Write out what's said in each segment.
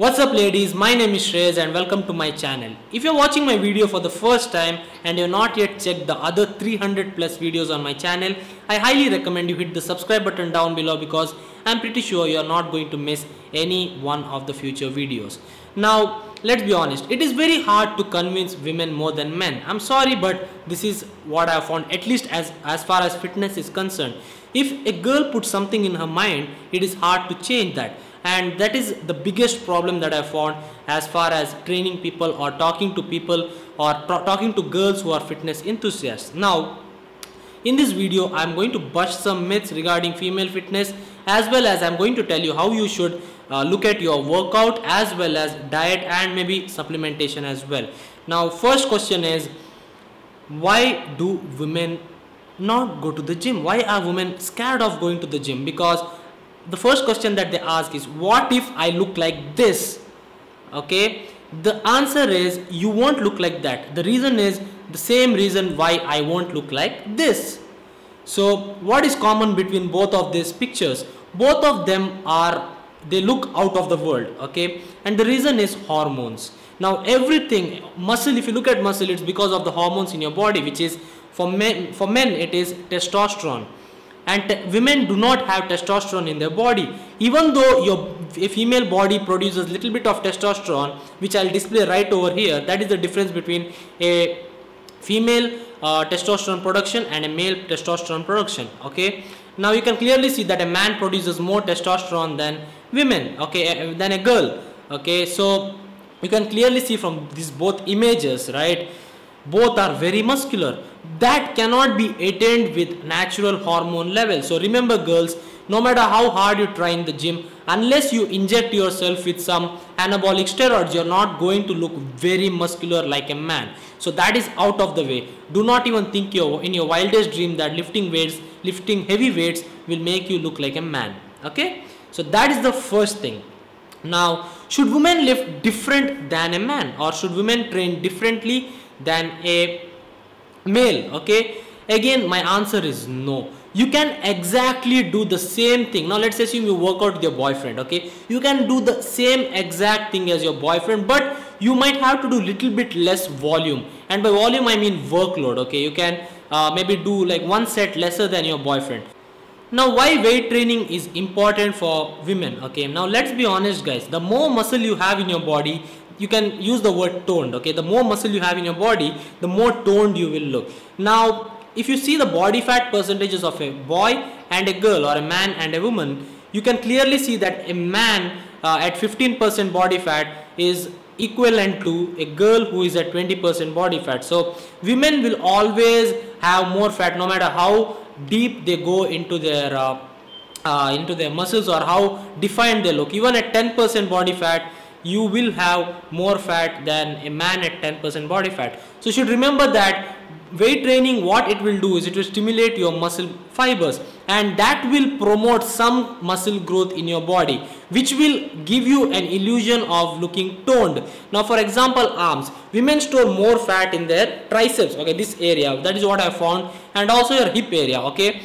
What's up ladies, my name is Shreyas and welcome to my channel. If you're watching my video for the first time and you've not yet checked the other 300 plus videos on my channel, I highly recommend you hit the subscribe button down below because I'm pretty sure you're not going to miss any one of the future videos. Now, let's be honest, it is very hard to convince women more than men. I'm sorry but this is what I found at least as, as far as fitness is concerned. If a girl puts something in her mind, it is hard to change that and that is the biggest problem that I found as far as training people or talking to people or talking to girls who are fitness enthusiasts. Now, in this video, I am going to bust some myths regarding female fitness as well as I am going to tell you how you should uh, look at your workout as well as diet and maybe supplementation as well. Now, first question is why do women not go to the gym? Why are women scared of going to the gym? Because the first question that they ask is what if I look like this? Okay? The answer is you won't look like that. The reason is the same reason why I won't look like this. So what is common between both of these pictures? Both of them are they look out of the world okay? And the reason is hormones. Now everything muscle if you look at muscle it's because of the hormones in your body which is for men for men it is testosterone and women do not have testosterone in their body. Even though your a female body produces a little bit of testosterone which I'll display right over here that is the difference between a female uh, testosterone production and a male testosterone production okay? Now you can clearly see that a man produces more testosterone than women okay than a girl okay? So you can clearly see from these both images right both are very muscular. That cannot be attained with natural hormone level. So remember girls no matter how hard you try in the gym unless you inject yourself with some anabolic steroids you're not going to look very muscular like a man. So that is out of the way. Do not even think your in your wildest dream that lifting weights lifting heavy weights will make you look like a man. Okay? So that is the first thing. Now should women lift different than a man? Or should women train differently than a male okay? Again my answer is no. You can exactly do the same thing. Now let's assume you work out with your boyfriend okay? You can do the same exact thing as your boyfriend but you might have to do little bit less volume. And by volume i mean workload okay? You can uh, maybe do like one set lesser than your boyfriend. Now why weight training is important for women okay? Now let's be honest guys. The more muscle you have in your body you can use the word toned okay? The more muscle you have in your body the more toned you will look. Now if you see the body fat percentages of a boy and a girl or a man and a woman you can clearly see that a man uh, at 15% body fat is equivalent to a girl who is at 20% body fat. So women will always have more fat no matter how deep they go into their uh, uh, into their muscles or how defined they look. Even at 10% body fat you will have more fat than a man at 10% body fat. So you should remember that weight training what it will do is it will stimulate your muscle fibers and that will promote some muscle growth in your body which will give you an illusion of looking toned. Now for example arms. Women store more fat in their triceps okay this area. That is what i found. And also your hip area okay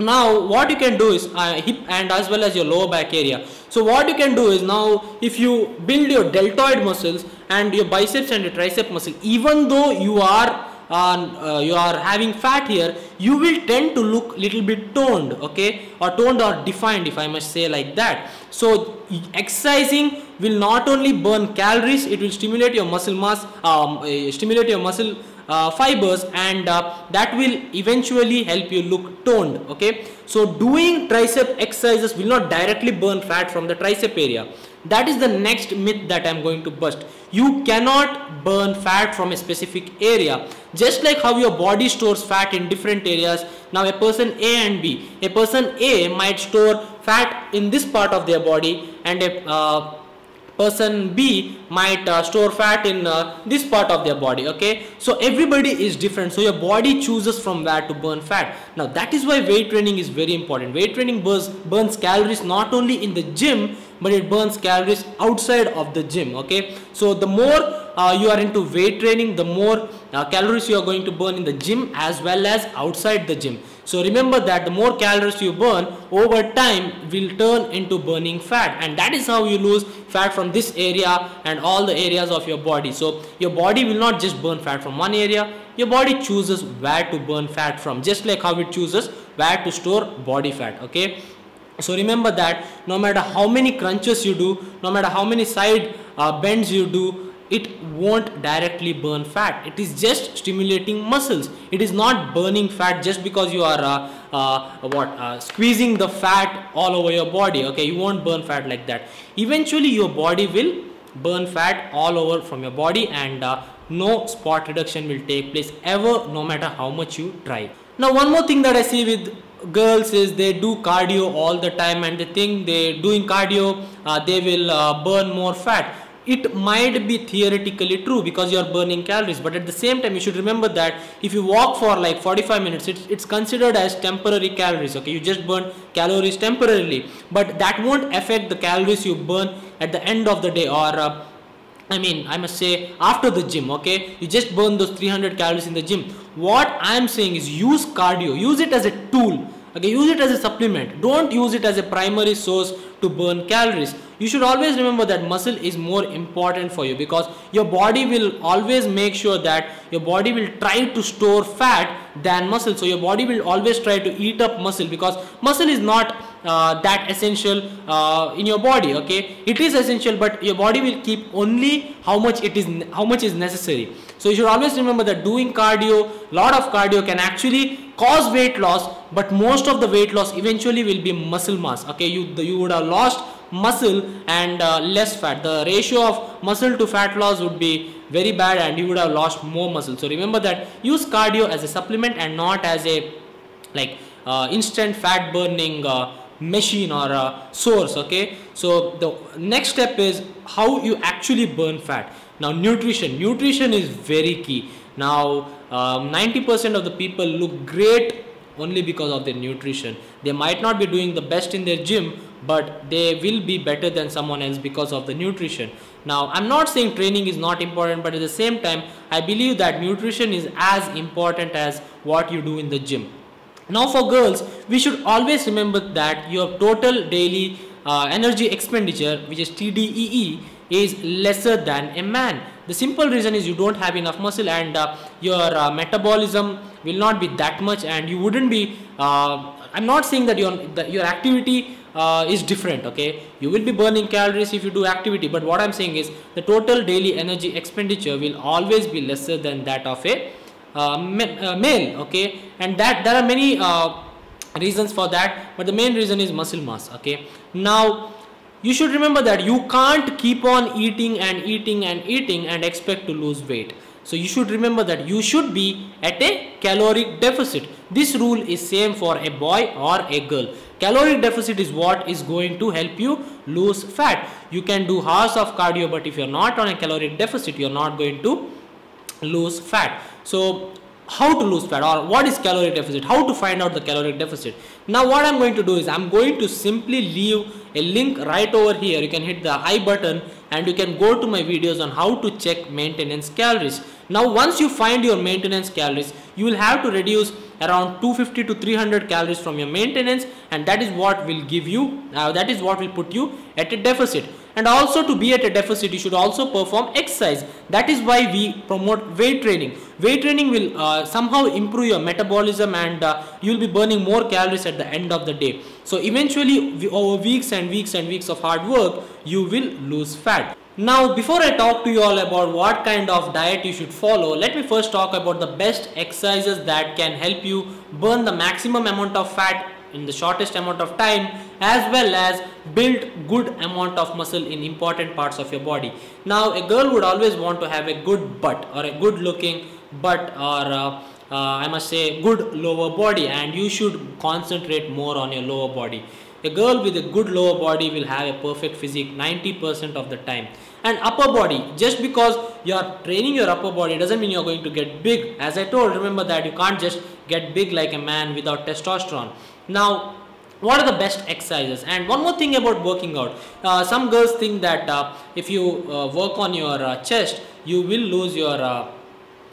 now what you can do is uh, hip and as well as your lower back area. So what you can do is now if you build your deltoid muscles and your biceps and your tricep muscle even though you are uh, uh, you are having fat here you will tend to look little bit toned okay? Or toned or defined if i must say like that. So exercising will not only burn calories it will stimulate your muscle mass um, uh, stimulate your muscle uh, fibers and uh, that will eventually help you look toned okay? So doing tricep exercises will not directly burn fat from the tricep area. That is the next myth that i'm going to bust. You cannot burn fat from a specific area. Just like how your body stores fat in different areas now a person a and b. A person a might store fat in this part of their body and a uh, person B might uh, store fat in uh, this part of their body okay? So everybody is different so your body chooses from where to burn fat. Now that is why weight training is very important. Weight training burns, burns calories not only in the gym but it burns calories outside of the gym okay? So the more uh, you are into weight training the more uh, calories you are going to burn in the gym as well as outside the gym so remember that the more calories you burn over time will turn into burning fat. And that is how you lose fat from this area and all the areas of your body. So your body will not just burn fat from one area. Your body chooses where to burn fat from just like how it chooses where to store body fat okay? So remember that no matter how many crunches you do no matter how many side uh, bends you do it won't directly burn fat. It is just stimulating muscles. It is not burning fat just because you are uh, uh, what uh, squeezing the fat all over your body. Okay you won't burn fat like that. Eventually your body will burn fat all over from your body and uh, no spot reduction will take place ever no matter how much you try. Now one more thing that i see with girls is they do cardio all the time and they think they doing cardio uh, they will uh, burn more fat it might be theoretically true because you are burning calories but at the same time you should remember that if you walk for like 45 minutes it's, it's considered as temporary calories okay you just burn calories temporarily but that won't affect the calories you burn at the end of the day or uh, I mean, I must say after the gym, okay? You just burn those 300 calories in the gym. What I'm saying is use cardio, use it as a tool, okay? Use it as a supplement. Don't use it as a primary source to burn calories you should always remember that muscle is more important for you because your body will always make sure that your body will try to store fat than muscle. So your body will always try to eat up muscle because muscle is not uh, that essential uh, in your body okay? It is essential but your body will keep only how much it is how much is necessary. So you should always remember that doing cardio a lot of cardio can actually cause weight loss but most of the weight loss eventually will be muscle mass okay? You you would have lost muscle and uh, less fat. The ratio of muscle to fat loss would be very bad and you would have lost more muscle. So remember that use cardio as a supplement and not as a like uh, instant fat burning uh, machine or a source okay? So the next step is how you actually burn fat. Now nutrition. Nutrition is very key. Now 90% um, of the people look great only because of their nutrition. They might not be doing the best in their gym but they will be better than someone else because of the nutrition. Now i'm not saying training is not important but at the same time i believe that nutrition is as important as what you do in the gym. Now for girls we should always remember that your total daily uh, energy expenditure which is tdee is lesser than a man. The simple reason is you don't have enough muscle and uh, your uh, metabolism will not be that much and you wouldn't be uh, i'm not saying that your that your activity uh, is different okay? You will be burning calories if you do activity but what i'm saying is the total daily energy expenditure will always be lesser than that of a uh, uh, male okay? And that there are many uh, reasons for that but the main reason is muscle mass okay? Now you should remember that you can't keep on eating and eating and eating and expect to lose weight so you should remember that you should be at a caloric deficit. This rule is same for a boy or a girl. Caloric deficit is what is going to help you lose fat. You can do hours of cardio but if you're not on a caloric deficit you're not going to lose fat. So how to lose fat or what is caloric deficit? How to find out the caloric deficit? Now what i'm going to do is i'm going to simply leave a link right over here. You can hit the i button and you can go to my videos on how to check maintenance calories. Now once you find your maintenance calories you will have to reduce around 250 to 300 calories from your maintenance and that is what will give you uh, that is what will put you at a deficit and also to be at a deficit you should also perform exercise. That is why we promote weight training. Weight training will uh, somehow improve your metabolism and uh, you will be burning more calories at the end of the day. So eventually over weeks and weeks and weeks of hard work you will lose fat. Now before I talk to you all about what kind of diet you should follow, let me first talk about the best exercises that can help you burn the maximum amount of fat in the shortest amount of time as well as build good amount of muscle in important parts of your body. Now a girl would always want to have a good butt or a good looking butt or uh, uh, I must say good lower body and you should concentrate more on your lower body. A girl with a good lower body will have a perfect physique 90% of the time and upper body just because you are training your upper body doesn't mean you're going to get big as i told remember that you can't just get big like a man without testosterone now what are the best exercises? And one more thing about working out. Uh, some girls think that uh, if you uh, work on your uh, chest you will lose your uh,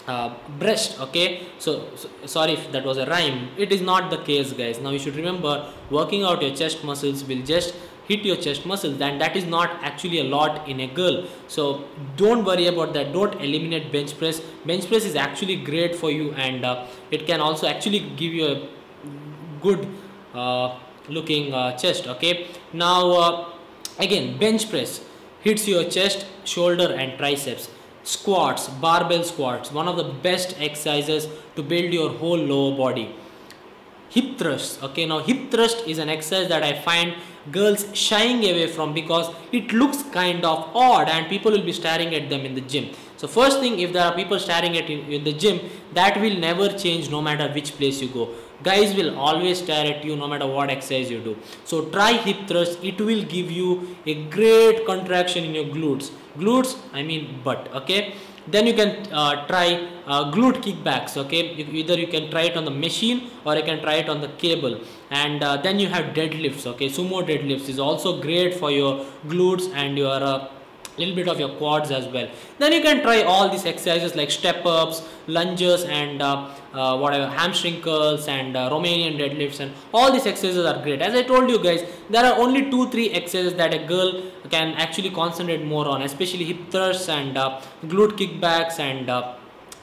uh, breast okay? So, so, sorry if that was a rhyme. It is not the case guys. Now you should remember working out your chest muscles will just hit your chest muscles and that is not actually a lot in a girl. So don't worry about that. Don't eliminate bench press. Bench press is actually great for you and it can also actually give you a good looking uh, chest okay? Now uh, again bench press. Hits your chest shoulder and triceps. Squats barbell squats one of the best exercises to build your whole lower body. Hip thrust okay? Now hip thrust is an exercise that i find girls shying away from because it looks kind of odd and people will be staring at them in the gym. So first thing if there are people staring at you in the gym that will never change no matter which place you go guys will always stare at you no matter what exercise you do. So try hip thrust it will give you a great contraction in your glutes. Glutes i mean butt okay? Then you can uh, try uh, glute kickbacks okay? Either you can try it on the machine or you can try it on the cable. And uh, then you have deadlifts okay? Sumo deadlifts is also great for your glutes and your uh, little bit of your quads as well. Then you can try all these exercises like step ups lunges and uh, uh, whatever hamstring curls and uh, romanian deadlifts and all these exercises are great. As i told you guys there are only two three exercises that a girl can actually concentrate more on especially hip thrusts and uh, glute kickbacks and uh,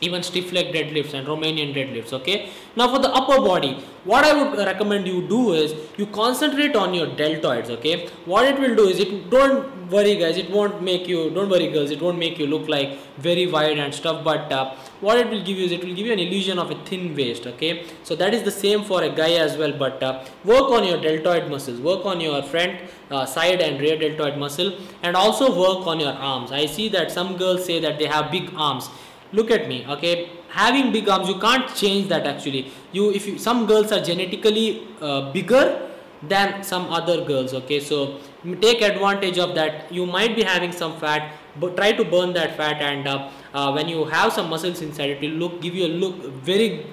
even stiff leg deadlifts and Romanian deadlifts okay? Now for the upper body what I would recommend you do is you concentrate on your deltoids okay? What it will do is it don't worry guys it won't make you don't worry girls it won't make you look like very wide and stuff but uh, what it will give you is it will give you an illusion of a thin waist okay? So that is the same for a guy as well but uh, work on your deltoid muscles work on your front uh, side and rear deltoid muscle and also work on your arms. I see that some girls say that they have big arms look at me okay? Having big arms you can't change that actually. You if you, some girls are genetically uh, bigger than some other girls okay? So take advantage of that. You might be having some fat but try to burn that fat and uh, uh, when you have some muscles inside it will look give you a look very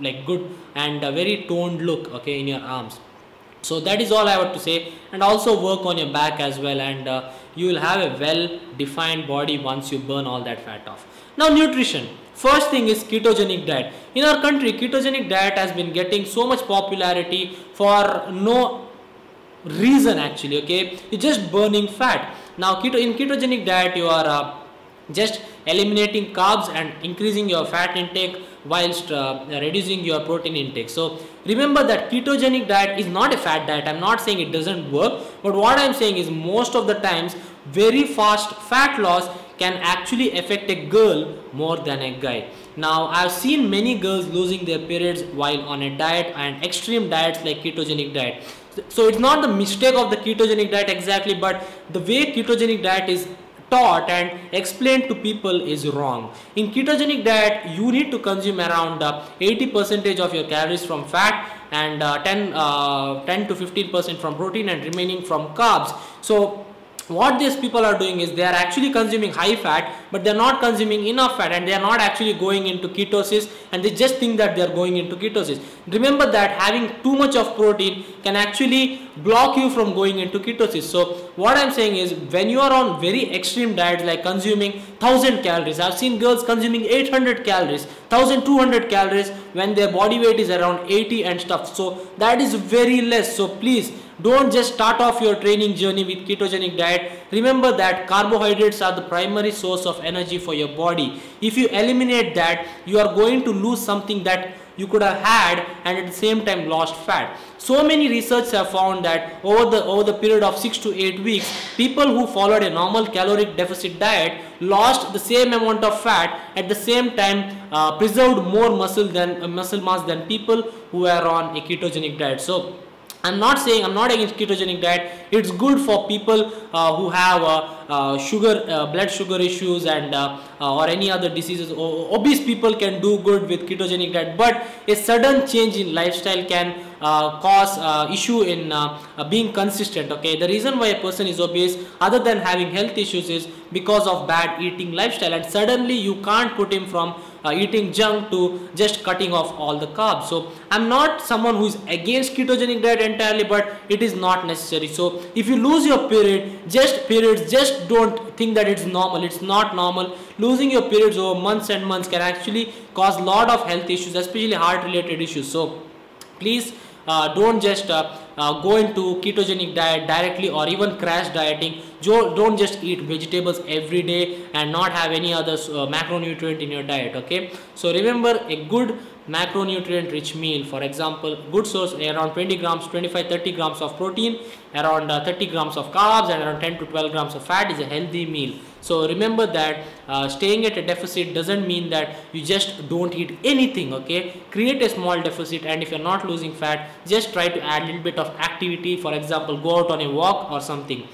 like good and a very toned look okay in your arms so that is all i have to say and also work on your back as well and uh, you will have a well defined body once you burn all that fat off now nutrition. First thing is ketogenic diet. In our country, ketogenic diet has been getting so much popularity for no reason actually, okay? It's just burning fat. Now keto in ketogenic diet, you are uh, just eliminating carbs and increasing your fat intake whilst uh, reducing your protein intake. So remember that ketogenic diet is not a fat diet. I'm not saying it doesn't work, but what I'm saying is most of the times very fast fat loss can actually affect a girl more than a guy. Now, I've seen many girls losing their periods while on a diet and extreme diets like ketogenic diet. So, it's not the mistake of the ketogenic diet exactly, but the way ketogenic diet is taught and explained to people is wrong. In ketogenic diet, you need to consume around uh, 80 percentage of your calories from fat and uh, 10, uh, 10 to 15 percent from protein and remaining from carbs. So what these people are doing is they are actually consuming high fat but they are not consuming enough fat and they are not actually going into ketosis and they just think that they are going into ketosis. Remember that having too much of protein can actually block you from going into ketosis. So what i'm saying is when you are on very extreme diets like consuming 1000 calories i've seen girls consuming 800 calories 1200 calories when their body weight is around 80 and stuff. So that is very less. So please don't just start off your training journey with ketogenic diet. Remember that carbohydrates are the primary source of energy for your body. If you eliminate that, you are going to lose something that you could have had and at the same time lost fat. So many research have found that over the over the period of 6 to 8 weeks, people who followed a normal caloric deficit diet lost the same amount of fat at the same time uh, preserved more muscle than uh, muscle mass than people who are on a ketogenic diet. So I'm not saying I'm not against ketogenic diet. It's good for people uh, who have uh, uh, sugar, uh, blood sugar issues, and uh, uh, or any other diseases. O obese people can do good with ketogenic diet, but a sudden change in lifestyle can cause issue in being consistent. Okay, the reason why a person is obese, other than having health issues, is because of bad eating lifestyle, and suddenly you can't put him from uh, eating junk to just cutting off all the carbs. So i'm not someone who is against ketogenic diet entirely but it is not necessary. So if you lose your period just periods just don't think that it's normal. It's not normal. Losing your periods over months and months can actually cause a lot of health issues especially heart related issues. So please uh, don't just uh, go into ketogenic diet directly or even crash dieting. Don't just eat vegetables every day and not have any other uh, macronutrient in your diet okay? So remember a good macronutrient rich meal. For example good source around 20 grams 25 30 grams of protein around uh, 30 grams of carbs and around 10 to 12 grams of fat is a healthy meal. So remember that uh, staying at a deficit doesn't mean that you just don't eat anything okay? Create a small deficit and if you're not losing fat just try to add a little bit of activity. For example go out on a walk or something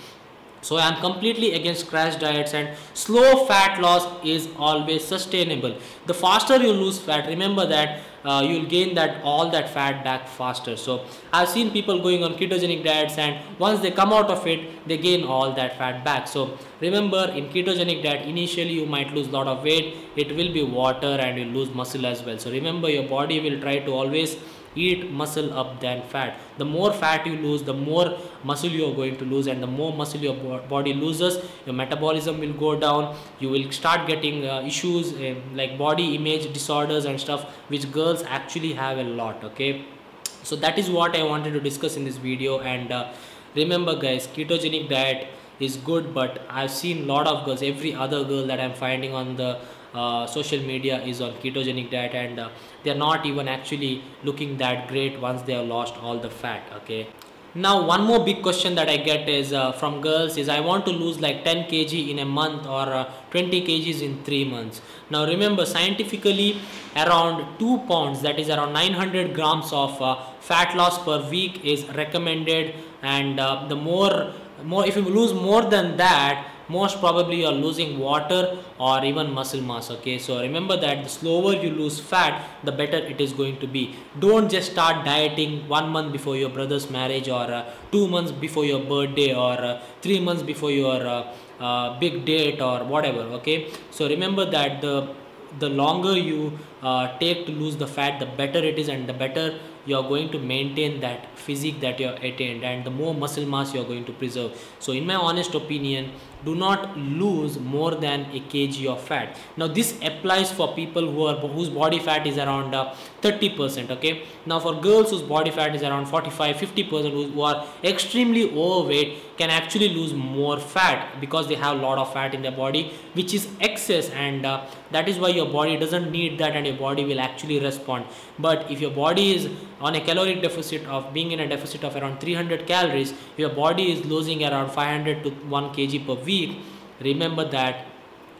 so I am completely against crash diets and slow fat loss is always sustainable. The faster you lose fat, remember that uh, you'll gain that all that fat back faster. So I've seen people going on ketogenic diets and once they come out of it, they gain all that fat back. So remember in ketogenic diet, initially you might lose a lot of weight. It will be water and you lose muscle as well. So remember your body will try to always eat muscle up than fat. The more fat you lose the more muscle you are going to lose and the more muscle your body loses your metabolism will go down. You will start getting uh, issues uh, like body image disorders and stuff which girls actually have a lot okay? So that is what i wanted to discuss in this video and uh, remember guys ketogenic diet is good but i've seen lot of girls every other girl that i'm finding on the uh, social media is on ketogenic diet and uh, they're not even actually looking that great once they have lost all the fat okay? Now one more big question that i get is uh, from girls is i want to lose like 10 kg in a month or uh, 20 kgs in 3 months. Now remember scientifically around 2 pounds that is around 900 grams of uh, fat loss per week is recommended and uh, the more more if you lose more than that most probably you are losing water or even muscle mass okay? So remember that the slower you lose fat the better it is going to be. Don't just start dieting one month before your brother's marriage or uh, two months before your birthday or uh, three months before your uh, uh big date or whatever okay? So remember that the the longer you uh, take to lose the fat the better it is and the better you are going to maintain that physique that you have attained and the more muscle mass you are going to preserve. So in my honest opinion do not lose more than a kg of fat. Now this applies for people who are whose body fat is around uh, 30 percent okay? Now for girls whose body fat is around 45 50 percent who are extremely overweight can actually lose more fat because they have a lot of fat in their body which is excess and uh, that is why your body doesn't need that and your body will actually respond. But if your body is on a caloric deficit of being in a deficit of around 300 calories your body is losing around 500 to 1 kg per week remember that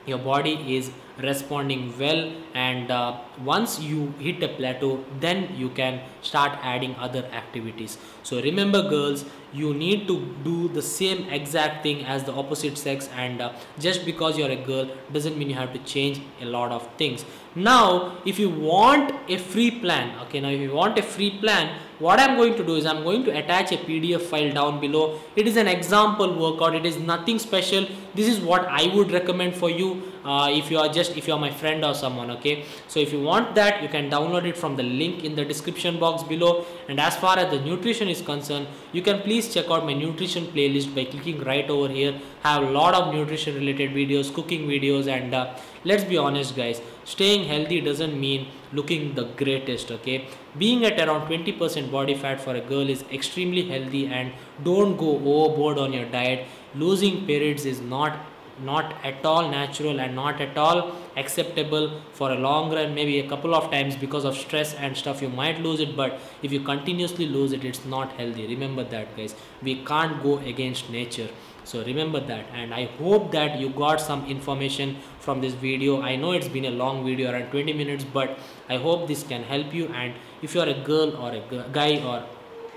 your body is responding well and uh, once you hit a plateau then you can start adding other activities. So remember girls you need to do the same exact thing as the opposite sex and uh, just because you're a girl doesn't mean you have to change a lot of things. Now if you want a free plan okay now if you want a free plan what i'm going to do is i'm going to attach a pdf file down below. It is an example workout. It is nothing special. This is what i would recommend for you uh, if you are just if you are my friend or someone okay? So if you want that you can download it from the link in the description box below. And as far as the nutrition is concerned you can please check out my nutrition playlist by clicking right over here. I have a lot of nutrition related videos cooking videos and uh, let's be honest guys. Staying healthy doesn't mean looking the greatest okay? Being at around 20% body fat for a girl is extremely healthy and don't go overboard on your diet. Losing periods is not not at all natural and not at all acceptable for a long run maybe a couple of times because of stress and stuff you might lose it but if you continuously lose it it's not healthy. Remember that guys. We can't go against nature so remember that and i hope that you got some information from this video. I know it's been a long video around 20 minutes but i hope this can help you. And if you are a girl or a guy or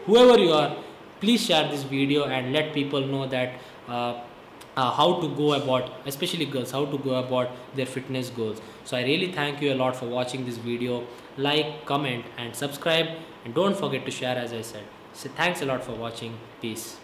whoever you are please share this video and let people know that uh, uh, how to go about especially girls how to go about their fitness goals. So i really thank you a lot for watching this video. Like comment and subscribe. And don't forget to share as i said. So thanks a lot for watching. Peace